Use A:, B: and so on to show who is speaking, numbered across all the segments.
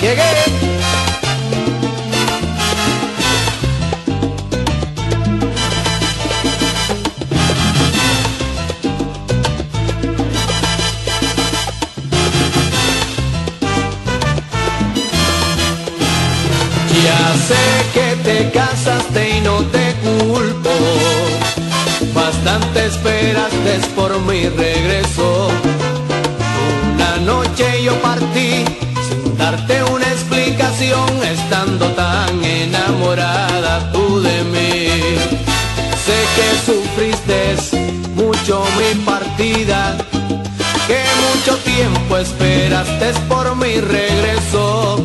A: Llegué. Ya sé que te casaste y no te culpo. Bastante esperaste por mi regreso. Enamorada tú de mí. Sé que sufriste mucho mi partida, que mucho tiempo esperaste por mi regreso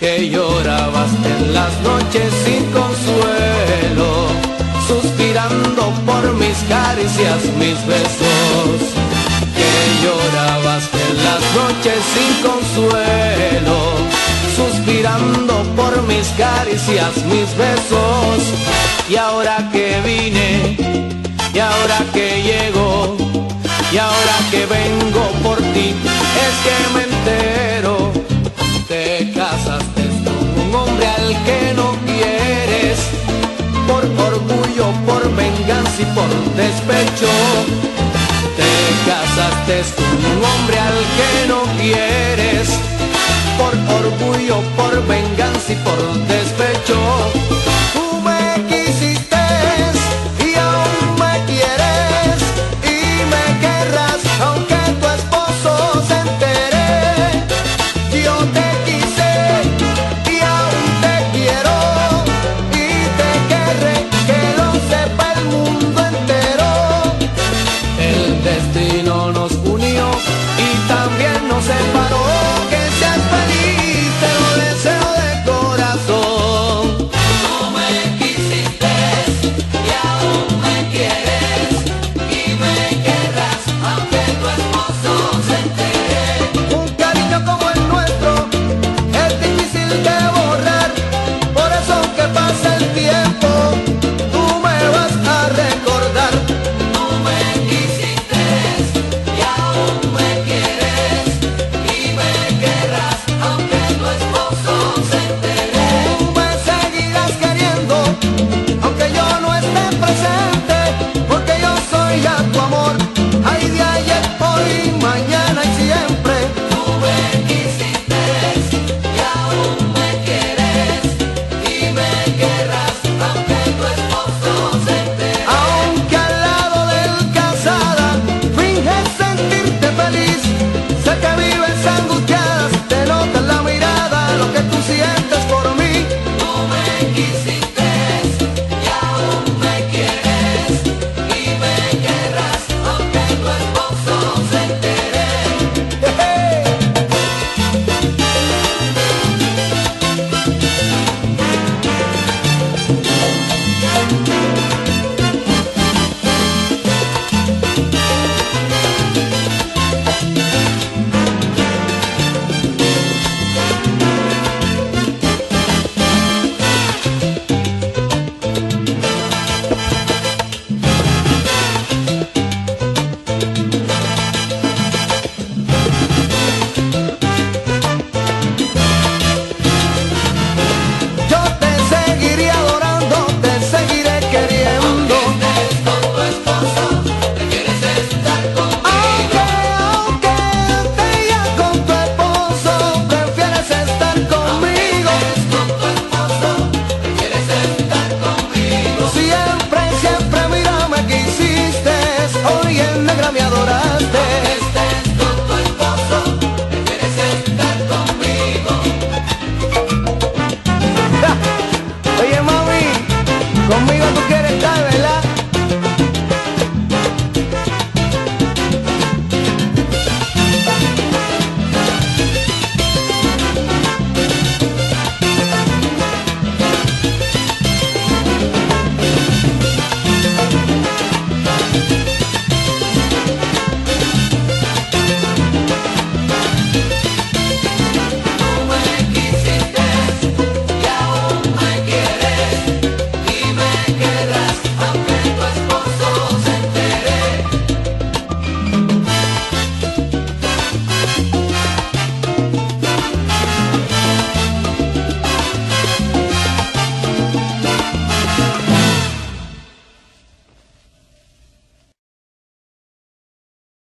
A: que llorabas en las noches sin consuelo, suspirando por mis caricias, mis besos. Que llorabas en las noches sin consuelo, suspirando por mis caricias, mis besos. Y ahora que vine, y ahora que llego, y ahora que vengo por ti, es que me entero te casaste con un hombre al que no quieres, por orgullo, por venganza y por despecho. por despedir.